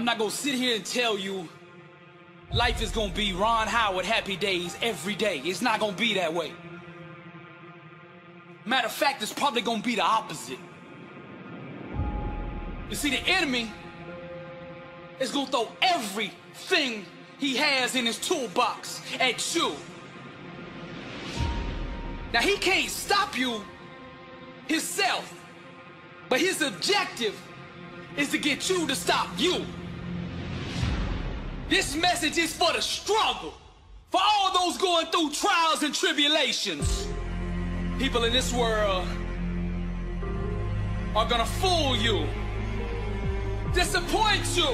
I'm not gonna sit here and tell you life is gonna be Ron Howard happy days every day. It's not gonna be that way. Matter of fact, it's probably gonna be the opposite. You see, the enemy is gonna throw everything he has in his toolbox at you. Now, he can't stop you himself, but his objective is to get you to stop you. This message is for the struggle, for all those going through trials and tribulations. People in this world are gonna fool you, disappoint you,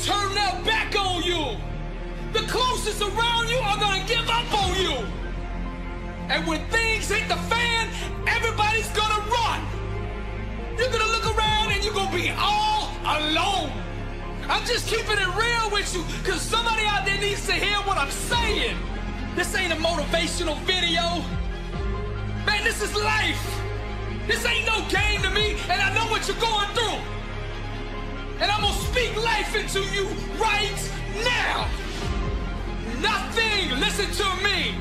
turn their back on you. The closest around you are gonna give up on you. And when things hit the fan, everybody's gonna run. You're gonna look around and you're gonna be all alone. I'm just keeping it real with you, cause somebody out there needs to hear what I'm saying. This ain't a motivational video. Man, this is life. This ain't no game to me, and I know what you're going through. And I'm gonna speak life into you right now. Nothing, listen to me.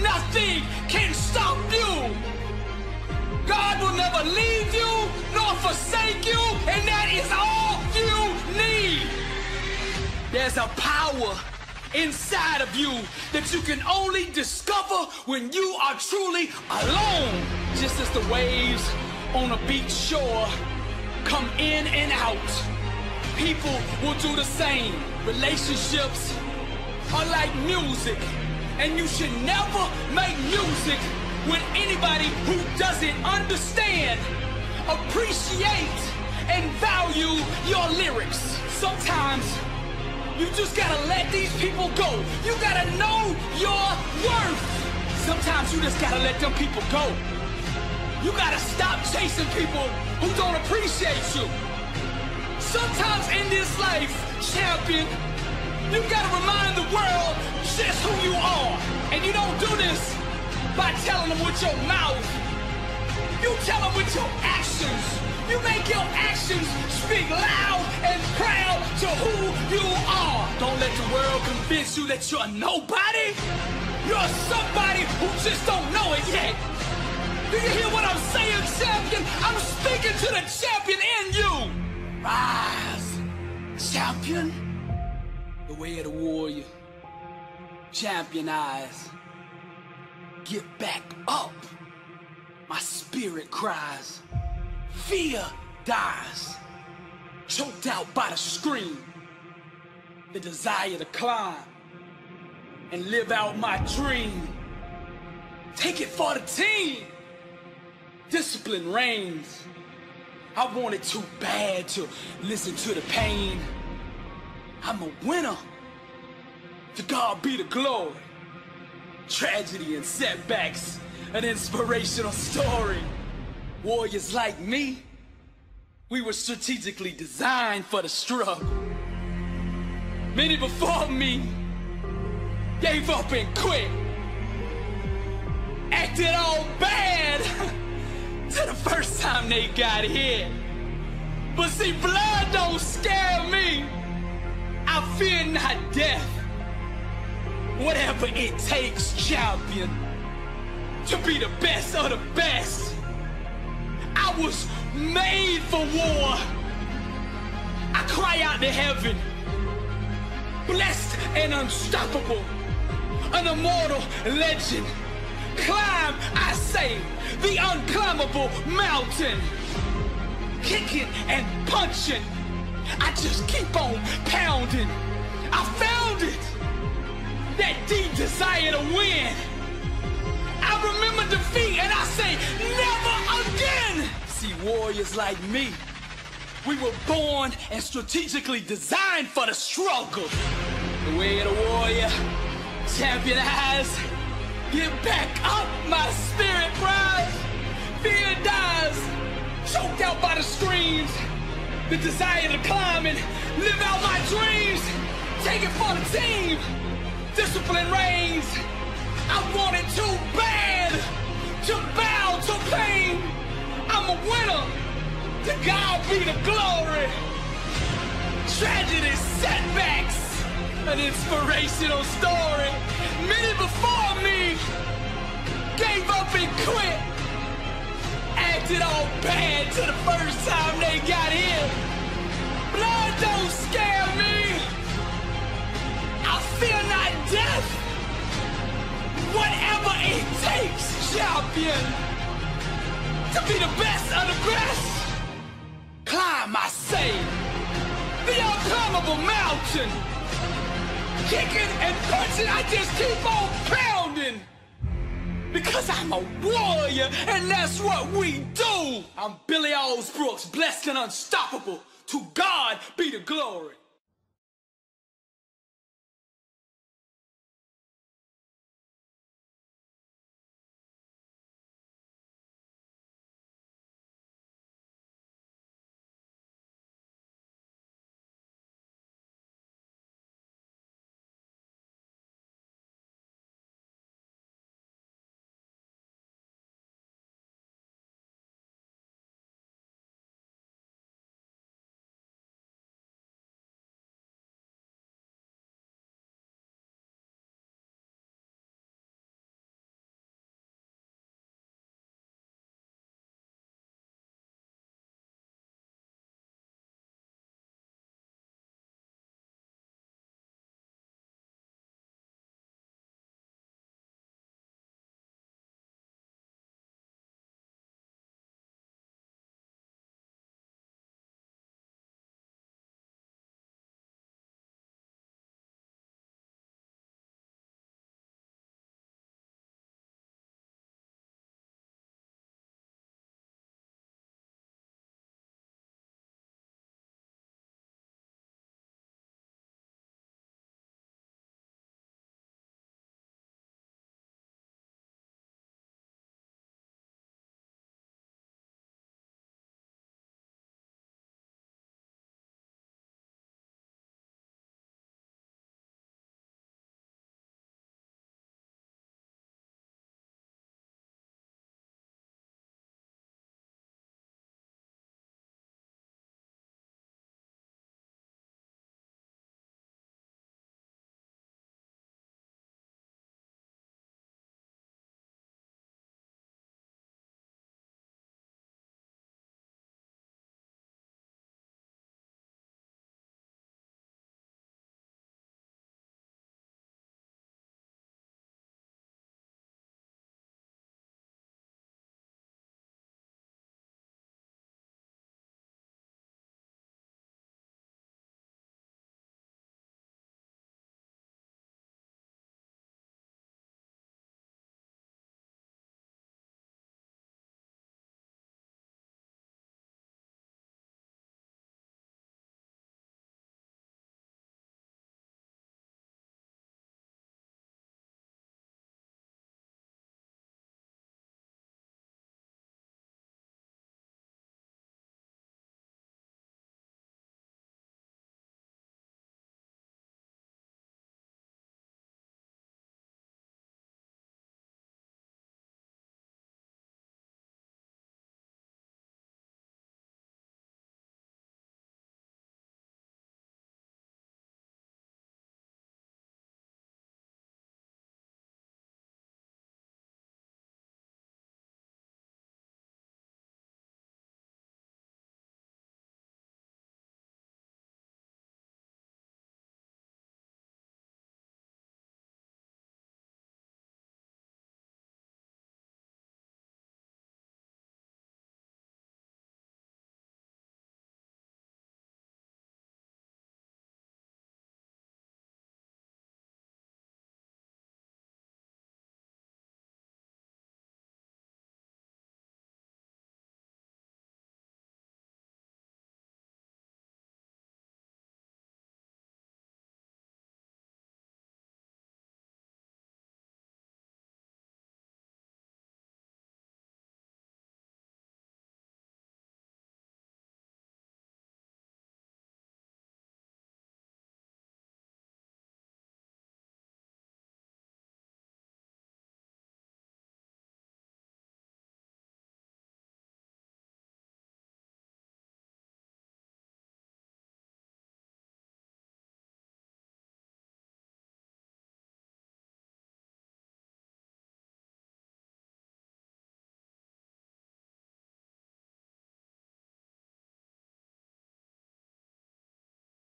Nothing can stop you. God will never leave you nor forsake you, and that is all you. There's a power inside of you that you can only discover when you are truly alone. Just as the waves on a beach shore come in and out, people will do the same. Relationships are like music, and you should never make music with anybody who doesn't understand, appreciate, and value your lyrics. Sometimes you just gotta let these people go. You gotta know your worth. Sometimes you just gotta let them people go. You gotta stop chasing people who don't appreciate you. Sometimes in this life, champion, you gotta remind the world just who you are. And you don't do this by telling them with your mouth. You tell them with your actions. You make your actions speak loud and proud to who you are. Let the world convince you that you're nobody. You're somebody who just don't know it yet. Do you hear what I'm saying, champion? I'm speaking to the champion in you. Rise, champion. The way of the warrior. Champion eyes. Get back up. My spirit cries. Fear dies. Choked out by the scream. The desire to climb and live out my dream. Take it for the team. Discipline reigns. I want it too bad to listen to the pain. I'm a winner. To God be the glory. Tragedy and setbacks, an inspirational story. Warriors like me, we were strategically designed for the struggle. Many before me gave up and quit. Acted all bad to the first time they got hit. But see, blood don't scare me. I fear not death. Whatever it takes, champion, to be the best of the best. I was made for war. I cry out to heaven, blessed and unstoppable, an immortal legend. Climb, I say, the unclimbable mountain. Kicking and punching, I just keep on pounding. I found it, that deep desire to win. I remember defeat and I say, never again. See, warriors like me, we were born and strategically designed for the struggle. The way of the warrior, champion eyes, get back up, my spirit rise. Fear dies, choked out by the screams. The desire to climb and live out my dreams. Take it for the team. Discipline reigns. I want it too bad to bow to pain. I'm a winner. To God be the glory. tragedy, setbacks, an inspirational story. Many before me gave up and quit. Acted all bad to the first time they got here. Blood don't scare me. I fear not death. Whatever it takes, champion, to be the best of the best. Climb, I say, the unclimbable mountain. Kicking and punching, I just keep on pounding. Because I'm a warrior, and that's what we do. I'm Billy Alsbrooks, blessed and unstoppable. To God be the glory.